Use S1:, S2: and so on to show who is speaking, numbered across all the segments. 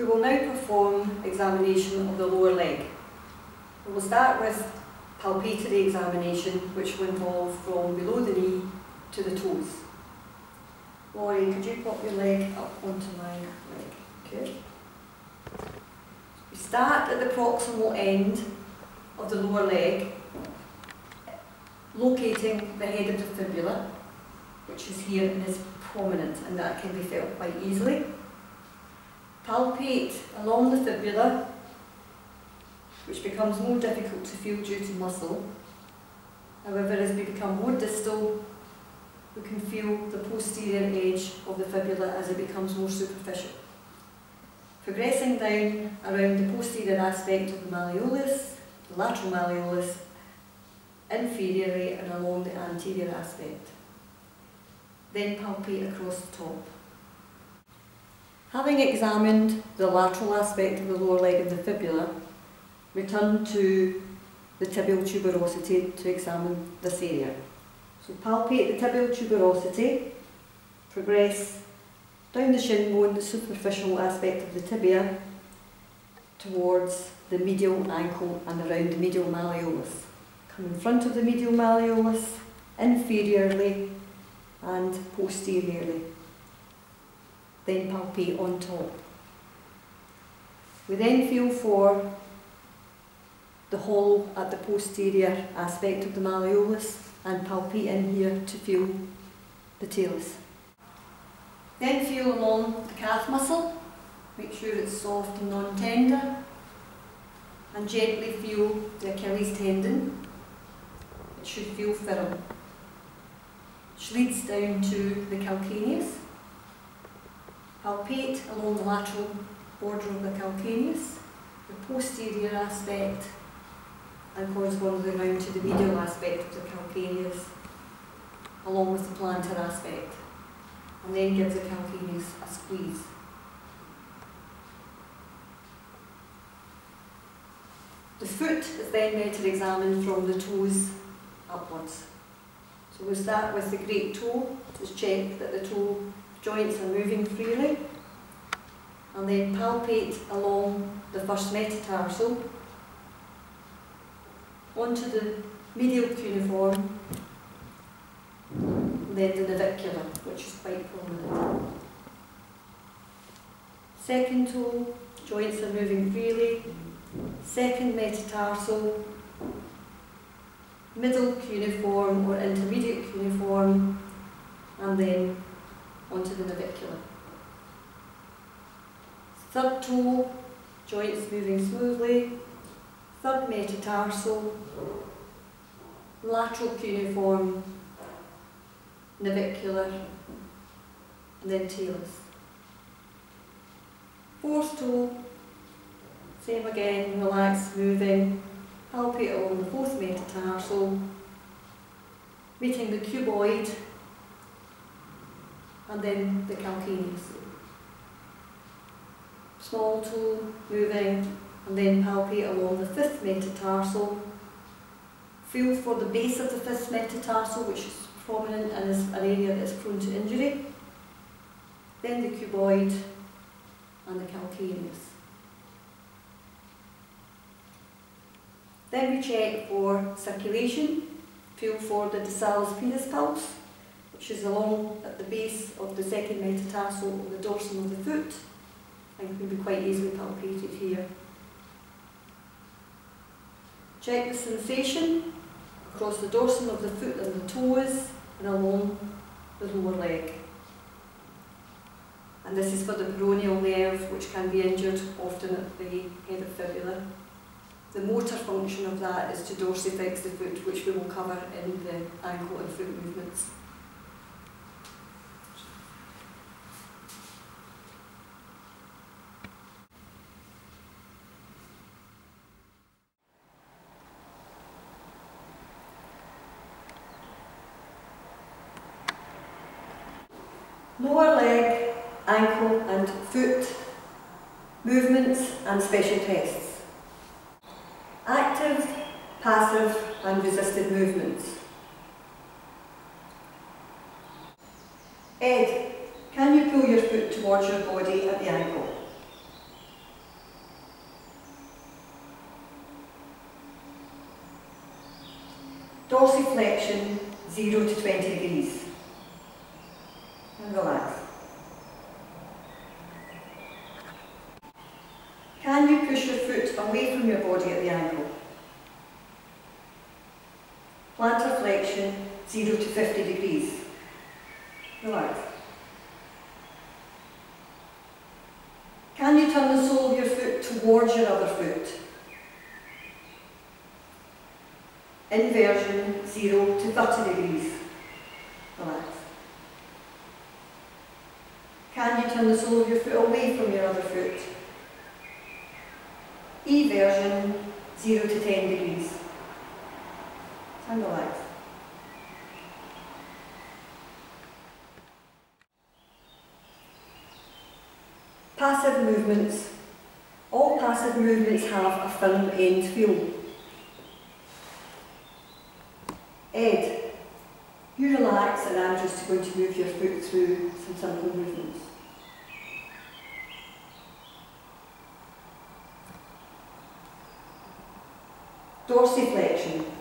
S1: We will now perform examination of the lower leg. We will start with palpatory examination, which will involve from below the knee to the toes. Laurie, could you pop your leg up onto my leg? Okay. We start at the proximal end of the lower leg, locating the head of the fibula, which is here and is prominent, and that can be felt quite easily. Palpate along the fibula, which becomes more difficult to feel due to muscle. However, as we become more distal, we can feel the posterior edge of the fibula as it becomes more superficial. Progressing down around the posterior aspect of the malleolus, the lateral malleolus, inferiorly and along the anterior aspect. Then palpate across the top. Having examined the lateral aspect of the lower leg of the fibula, return to the tibial tuberosity to examine this area. So palpate the tibial tuberosity, progress down the shin bone, the superficial aspect of the tibia, towards the medial ankle and around the medial malleolus. Come in front of the medial malleolus, inferiorly and posteriorly. Then palpate on top. We then feel for the hollow at the posterior aspect of the malleolus and palpate in here to feel the talus. Then feel along the calf muscle, make sure it's soft and non-tender, and gently feel the Achilles tendon. It should feel firm. Which leads down to the calcaneus. Palpate along the lateral border of the calcaneus, the posterior aspect and correspondingly round to the medial aspect of the calcaneus, along with the plantar aspect, and then gives the calcaneus a squeeze. The foot is then better examined from the toes upwards. So we start with the great toe, to check that the toe joints are moving freely, and then palpate along the first metatarsal onto the medial cuneiform, then the navicular, which is quite prominent. Second toe, joints are moving freely. Second metatarsal, middle cuneiform or intermediate cuneiform, and then onto the navicular. Third toe, joints moving smoothly, third metatarsal, lateral cuneiform, navicular, and then talus. Fourth toe, same again, relax, moving, palpate along the fourth metatarsal, meeting the cuboid, and then the calcaneus. Small toe, moving, and then palpate along the fifth metatarsal. Feel for the base of the fifth metatarsal, which is prominent and is an area that is prone to injury. Then the cuboid and the calcaneus. Then we check for circulation, feel for the dorsalis pedis pulse, which is along at the base of the second metatarsal of the dorsum of the foot and can be quite easily palpated here. Check the sensation across the dorsum of the foot and the toes and along the lower leg. And this is for the peroneal nerve, which can be injured often at the head of fibula. The motor function of that is to dorsiflex the foot, which we will cover in the ankle and foot movements. lower leg, ankle and foot, movements and special tests. Active, passive and resisted movements. Ed, can you pull your foot towards your body at the ankle? Dorsiflexion 0 to 20 degrees. Plantar flexion 0 to 50 degrees. Relax. Can you turn the sole of your foot towards your other foot? Inversion 0 to 30 degrees. Relax. Can you turn the sole of your foot away from your other foot? Eversion 0 to 10 degrees. And relax. Passive movements. All passive movements have a firm end feel. Ed, you relax and I'm just going to move your foot through some simple movements. Dorsiflexion.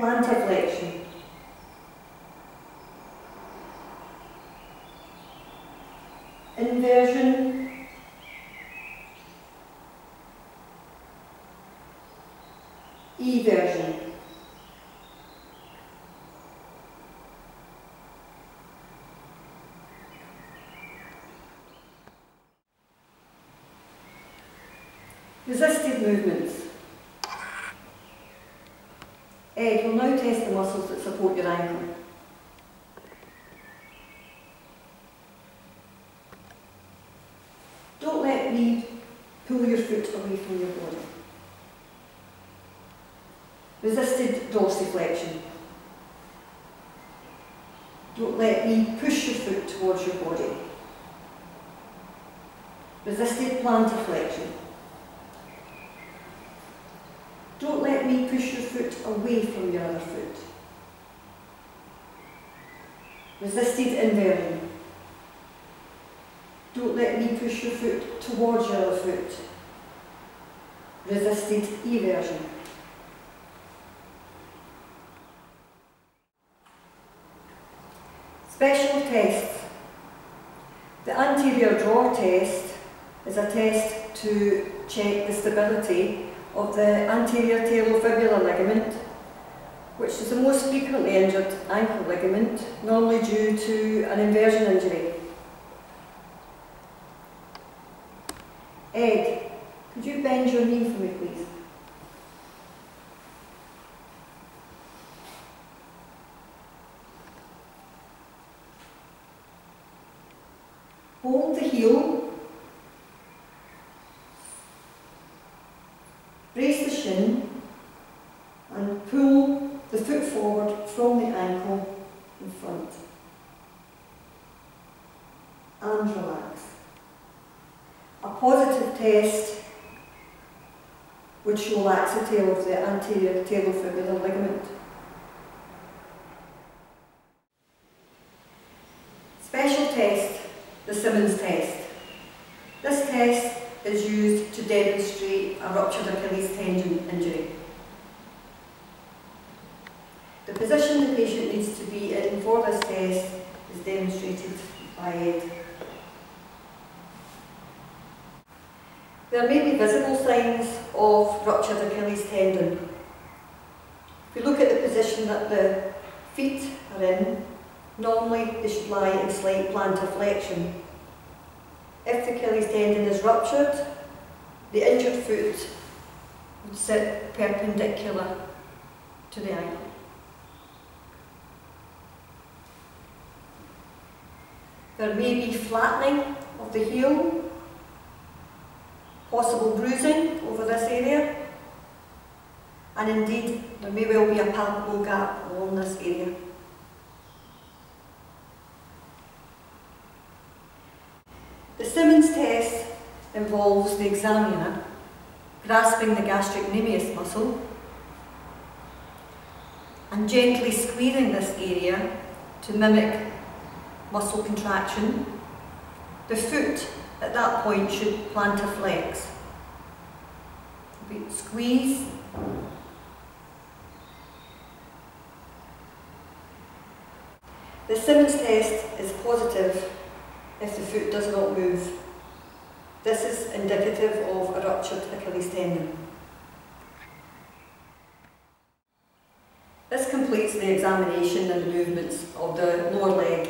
S1: Plantar flexion. Inversion. Eversion. Resisted movements. Ed will now test the muscles that support your ankle. Me pull your foot away from your body. Resisted dorsiflexion. Don't let me push your foot towards your body. Resisted plantar flexion. Don't let me push your foot away from your other foot. Resisted inversion. Let me push your foot towards your other foot. Resisted eversion. Special tests. The anterior drawer test is a test to check the stability of the anterior talofibular ligament, which is the most frequently injured ankle ligament, normally due to an inversion injury. Ed, could you bend your knee for me, please? Hold the heel. Brace the shin and pull the foot forward from the ankle in front. And relax. Positive test would show laxity of the anterior talofibular ligament. Special test, the Simmonds test. This test is used to demonstrate a ruptured Achilles tendon injury. The position the patient needs to be in for this test is demonstrated by Ed. There may be visible signs of ruptured Achilles tendon. If we look at the position that the feet are in, normally they should lie in slight plantar flexion. If the Achilles tendon is ruptured, the injured foot would sit perpendicular to the ankle. There may be flattening of the heel, possible bruising over this area, and indeed there may well be a palpable gap along this area. The Simmonds test involves the examiner grasping the gastrocnemius muscle and gently squeezing this area to mimic muscle contraction. The foot at that point should plantar flex. We Squeeze. The Simmonds test is positive if the foot does not move. This is indicative of a ruptured Achilles tendon. This completes the examination and the movements of the lower leg